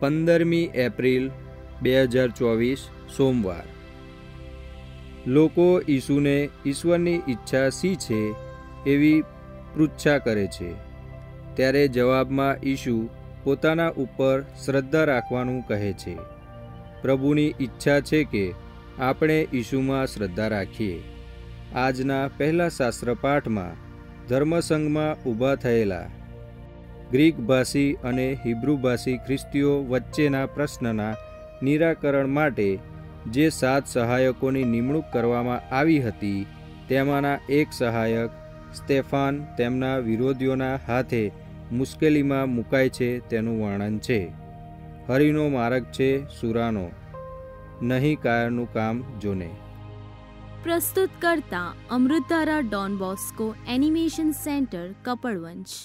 પંદરમી એપ્રિલ બે હજાર ચોવીસ સોમવાર. લોકો ઈસુને ઈશ્વરની ઈચ્છા શી છે એવી પૃચ્છા કરે છે. ત્યારે જવાબમાં ઈશુ પોતાના ઉપર શ્રદ્ધા રાખવાનું કહે છે. પ્રભુની ઈચ્છા છે કે આપણે ઈશુમાં શ્રદ્ધા રાખીએ. આજના પહેલા શાસ્ત્ર પાઠમાં ધર્મસંઘમાં ઊભા થયેલા ગ્રીક ભાષી અને હિબ્રુ ભાષી ખ્રિસ્તીઓ વચ્ચેના પ્રશ્નના નિરાકરણ માટે જે સાત સહાયકોની નિમણૂક કરવામાં આવી હતી, તેમાંના એક સહાયક સ્ટેફાન તેમના વિરોધીઓના હાથે મુશ્કેલીમાં મુકાય છે તેનું વર્ણન છે. હરિનો માર્ગ છે સુરાનો, નહીં કાયરનું કામ જોને. પ્રસ્તુત કરતા Amritdhara Don Bosco animation centre, Kapadvanj.